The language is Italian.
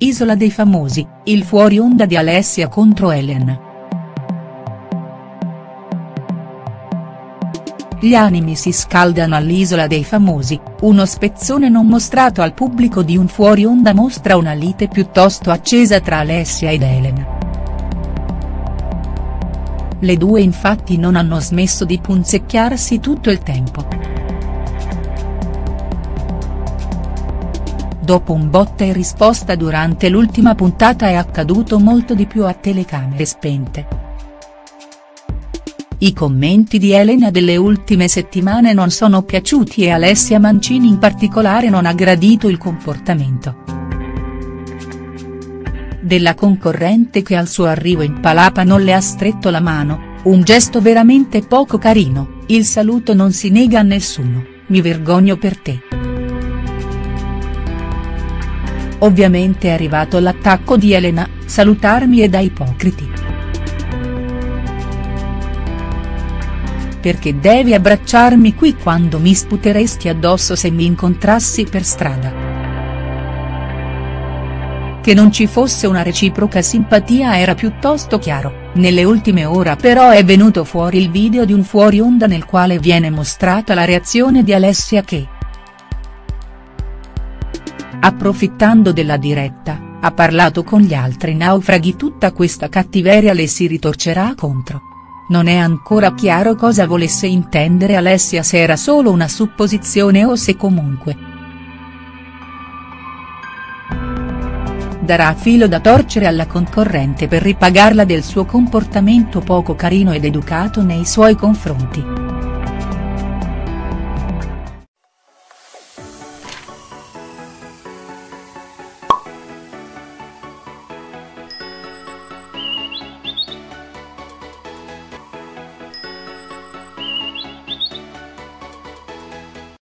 Isola dei famosi, il fuori onda di Alessia contro Elena. Gli animi si scaldano all'Isola dei Famosi, uno spezzone non mostrato al pubblico di un fuori onda mostra una lite piuttosto accesa tra Alessia ed Elena. Le due infatti non hanno smesso di punzecchiarsi tutto il tempo. Dopo un botta e risposta durante l'ultima puntata è accaduto molto di più a telecamere spente. I commenti di Elena delle ultime settimane non sono piaciuti e Alessia Mancini in particolare non ha gradito il comportamento della concorrente che al suo arrivo in palapa non le ha stretto la mano, un gesto veramente poco carino, il saluto non si nega a nessuno, mi vergogno per te. Ovviamente è arrivato l'attacco di Elena, salutarmi è da ipocriti. perché devi abbracciarmi qui quando mi sputeresti addosso se mi incontrassi per strada. Che non ci fosse una reciproca simpatia era piuttosto chiaro, nelle ultime ore però è venuto fuori il video di un fuori onda nel quale viene mostrata la reazione di Alessia che. Approfittando della diretta, ha parlato con gli altri naufraghi tutta questa cattiveria le si ritorcerà contro. Non è ancora chiaro cosa volesse intendere Alessia se era solo una supposizione o se comunque. Darà filo da torcere alla concorrente per ripagarla del suo comportamento poco carino ed educato nei suoi confronti.